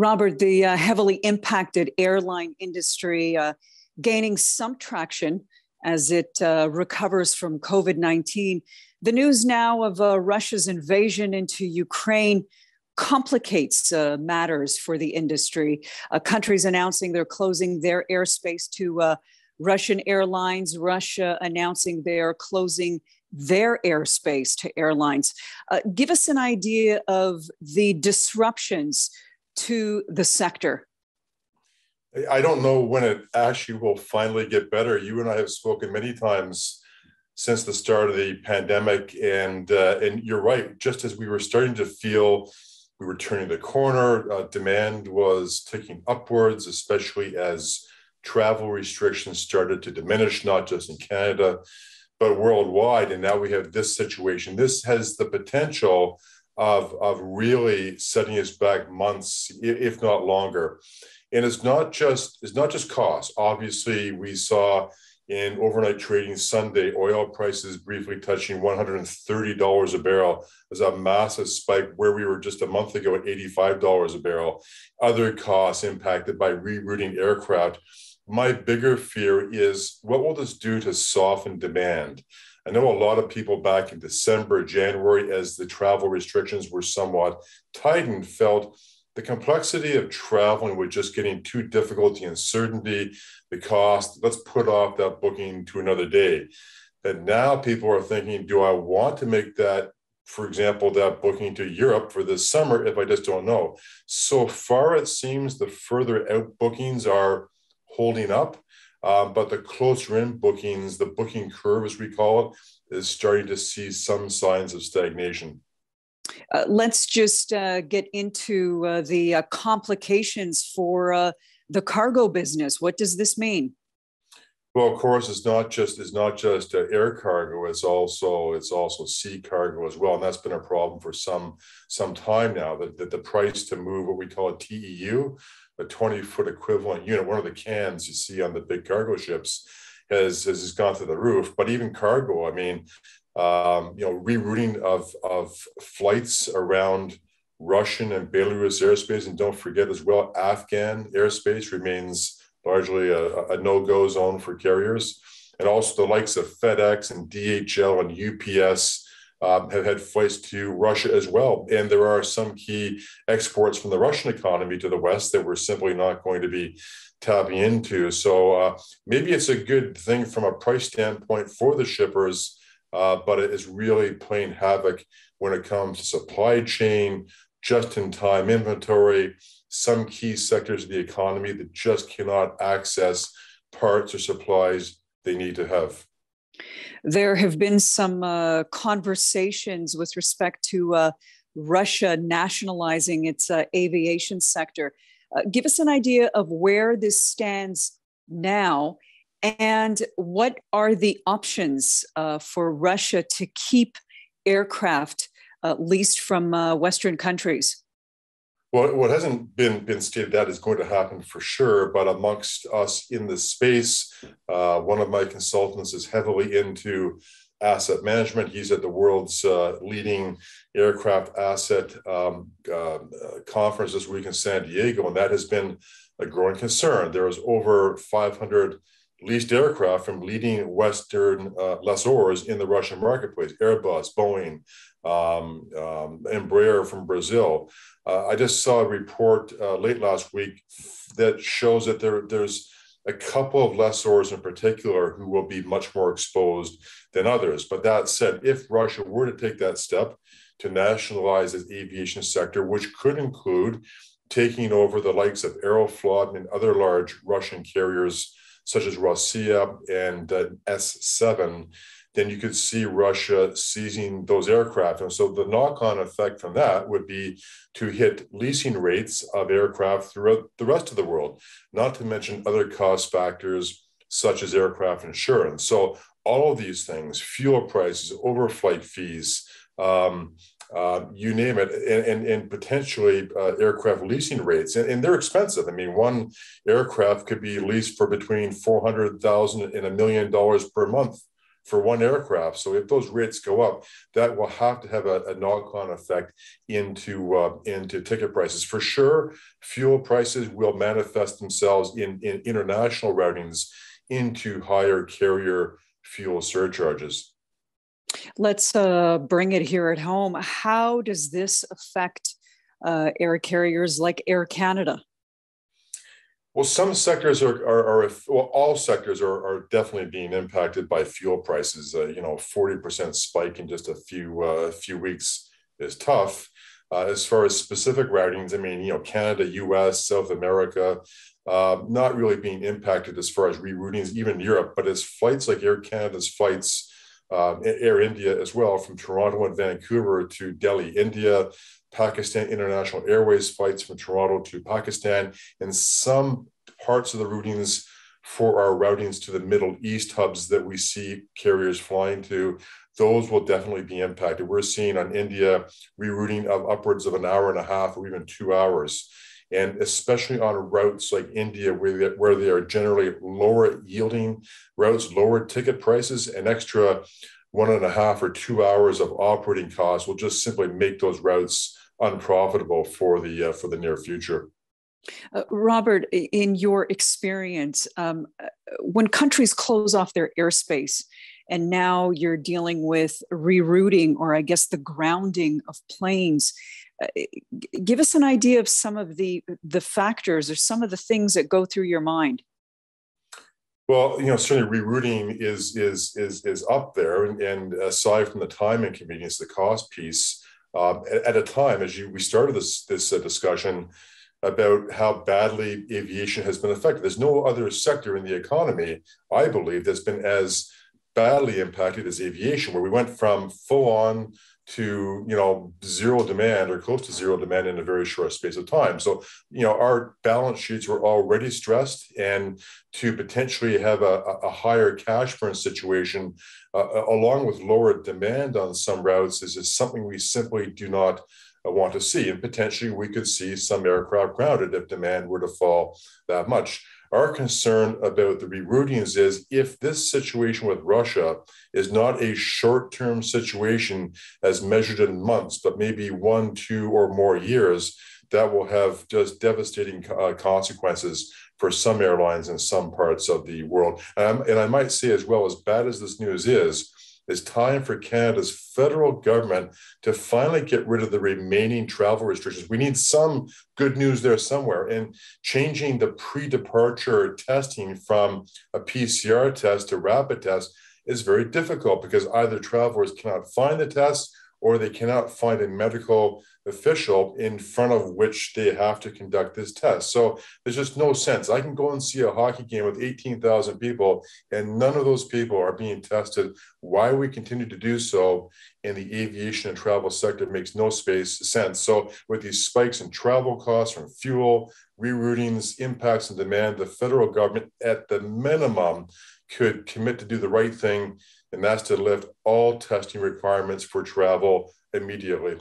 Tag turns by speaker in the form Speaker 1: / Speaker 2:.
Speaker 1: Robert, the uh, heavily impacted airline industry uh, gaining some traction as it uh, recovers from COVID 19. The news now of uh, Russia's invasion into Ukraine complicates uh, matters for the industry. Uh, countries announcing they're closing their airspace to Russian airlines, Russia announcing they're closing their airspace to airlines. Give us an idea of the disruptions to the sector.
Speaker 2: I don't know when it actually will finally get better. You and I have spoken many times since the start of the pandemic, and uh, and you're right. Just as we were starting to feel we were turning the corner, uh, demand was ticking upwards, especially as travel restrictions started to diminish, not just in Canada, but worldwide. And now we have this situation. This has the potential of, of really setting us back months, if not longer. And it's not just it's not just cost. Obviously, we saw in overnight trading Sunday, oil prices briefly touching $130 a barrel as a massive spike where we were just a month ago at $85 a barrel. Other costs impacted by rerouting aircraft. My bigger fear is what will this do to soften demand? I know a lot of people back in December, January, as the travel restrictions were somewhat tightened, felt the complexity of traveling was just getting too difficult, the uncertainty, the cost. Let's put off that booking to another day. And now people are thinking, do I want to make that, for example, that booking to Europe for this summer if I just don't know? So far, it seems the further out bookings are holding up. Um, but the closer in bookings, the booking curve, as we call it, is starting to see some signs of stagnation.
Speaker 1: Uh, let's just uh, get into uh, the uh, complications for uh, the cargo business. What does this mean?
Speaker 2: Well, of course, it's not just it's not just uh, air cargo. It's also it's also sea cargo as well, and that's been a problem for some some time now. That, that the price to move what we call a TEU, a twenty foot equivalent unit, one of the cans you see on the big cargo ships, has has gone through the roof. But even cargo, I mean, um, you know, rerouting of, of flights around Russian and Belarus airspace. And don't forget as well, Afghan airspace remains largely a, a no-go zone for carriers. And also the likes of FedEx and DHL and UPS um, have had flights to Russia as well. And there are some key exports from the Russian economy to the West that we're simply not going to be tapping into. So uh, maybe it's a good thing from a price standpoint for the shippers uh, but it is really playing havoc when it comes to supply chain, just in time inventory, some key sectors of the economy that just cannot access parts or supplies they need to have.
Speaker 1: There have been some uh, conversations with respect to uh, Russia nationalizing its uh, aviation sector. Uh, give us an idea of where this stands now and what are the options uh, for Russia to keep aircraft uh, leased from uh, Western countries?
Speaker 2: Well, what hasn't been been stated that is going to happen for sure, but amongst us in this space, uh, one of my consultants is heavily into asset management. He's at the world's uh, leading aircraft asset um, uh, conference this week in San Diego, and that has been a growing concern. There is over 500 leased aircraft from leading Western uh, lessors in the Russian marketplace, Airbus, Boeing, um, um, Embraer from Brazil. Uh, I just saw a report uh, late last week that shows that there, there's a couple of lessors in particular who will be much more exposed than others. But that said, if Russia were to take that step to nationalize its aviation sector, which could include taking over the likes of Aeroflot and other large Russian carriers such as Rossiya and uh, S7, then you could see Russia seizing those aircraft. And so the knock on effect from that would be to hit leasing rates of aircraft throughout the rest of the world, not to mention other cost factors such as aircraft insurance. So all of these things, fuel prices, overflight fees, um, uh, you name it, and, and, and potentially uh, aircraft leasing rates. And, and, they're expensive. I mean, one aircraft could be leased for between 400,000 and a million dollars per month for one aircraft. So if those rates go up, that will have to have a, a knock-on effect into uh, into ticket prices. For sure, fuel prices will manifest themselves in, in international routings into higher carrier fuel surcharges.
Speaker 1: Let's uh, bring it here at home. How does this affect uh, air carriers like Air Canada?
Speaker 2: Well, some sectors are, are, are well, all sectors are, are definitely being impacted by fuel prices. Uh, you know, 40% spike in just a few uh, few weeks is tough. Uh, as far as specific routings, I mean, you know, Canada, US, South America, uh, not really being impacted as far as reroutings, even Europe, but as flights like Air Canada's flights, um, Air India as well, from Toronto and Vancouver to Delhi, India, Pakistan International Airways flights from Toronto to Pakistan, and some parts of the routings for our routings to the Middle East hubs that we see carriers flying to, those will definitely be impacted. We're seeing on India rerouting of upwards of an hour and a half or even two hours. And especially on routes like India, where they, where they are generally lower yielding routes, lower ticket prices, an extra one and a half or two hours of operating costs will just simply make those routes unprofitable for the uh, for the near future.
Speaker 1: Uh, Robert, in your experience, um, uh, when countries close off their airspace, and now you're dealing with rerouting, or I guess the grounding of planes, give us an idea of some of the the factors or some of the things that go through your mind.
Speaker 2: Well, you know, certainly rerouting is is is is up there, and, and aside from the time inconvenience, the cost piece um, at, at, a time as you we started this this uh, discussion about how badly aviation has been affected. There's no other sector in the economy, I believe, that's been as badly impacted as aviation, where we went from full on to you know zero demand or close to zero demand in a very short space of time. So you know our balance sheets were already stressed and to potentially have a, a higher cash burn situation uh, along with lower demand on some routes is, is something we simply do not uh, want to see. And potentially we could see some aircraft grounded if demand were to fall that much our concern about the reroutings is if this situation with Russia is not a short term situation as measured in months, but maybe one, two, or more years, that will have just devastating uh, consequences for some airlines in some parts of the world. Um, and I might say, as well, as bad as this news is, it's time for Canada's federal government to finally get rid of the remaining travel restrictions. We need some good news there somewhere. And changing the pre departure testing from a PCR test to rapid test is very difficult because either travelers cannot find the test or they cannot find a medical official in front of which they have to conduct this test. So there's just no sense. I can go and see a hockey game with 18,000 people, and none of those people are being tested. Why we continue to do so in the aviation and travel sector makes no space sense. So with these spikes in travel costs from fuel, reroutings, impacts and demand, the federal government at the minimum could commit to do the right thing and that's to lift all testing requirements for travel immediately.